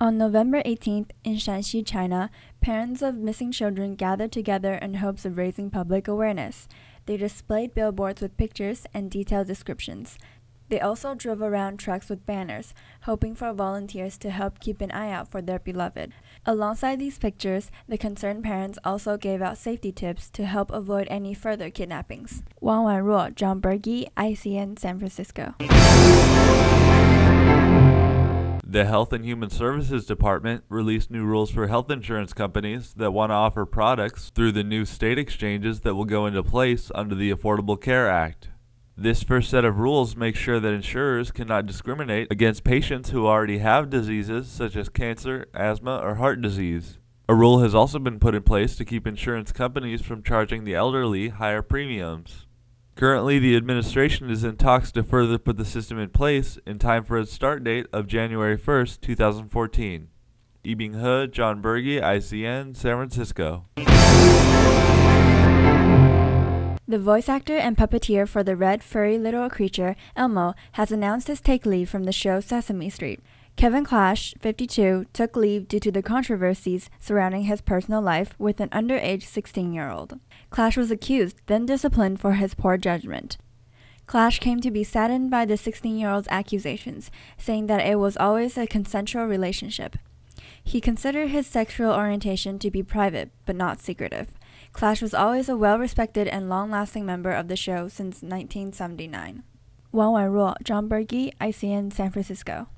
On November 18th, in Shanxi, China, parents of missing children gathered together in hopes of raising public awareness. They displayed billboards with pictures and detailed descriptions. They also drove around trucks with banners, hoping for volunteers to help keep an eye out for their beloved. Alongside these pictures, the concerned parents also gave out safety tips to help avoid any further kidnappings. Wang Wanruo, John Berge, ICN San Francisco. The Health and Human Services Department released new rules for health insurance companies that want to offer products through the new state exchanges that will go into place under the Affordable Care Act. This first set of rules makes sure that insurers cannot discriminate against patients who already have diseases such as cancer, asthma, or heart disease. A rule has also been put in place to keep insurance companies from charging the elderly higher premiums. Currently, the administration is in talks to further put the system in place in time for its start date of January 1st, 2014. Yibing He, John Berge, ICN, San Francisco. The voice actor and puppeteer for the red furry little creature, Elmo, has announced his take leave from the show Sesame Street. Kevin Clash, 52, took leave due to the controversies surrounding his personal life with an underage 16 year old. Clash was accused, then disciplined for his poor judgment. Clash came to be saddened by the 16 year old's accusations, saying that it was always a consensual relationship. He considered his sexual orientation to be private, but not secretive. Clash was always a well respected and long lasting member of the show since 1979. Wang Wanruo, John Berge, ICN San Francisco.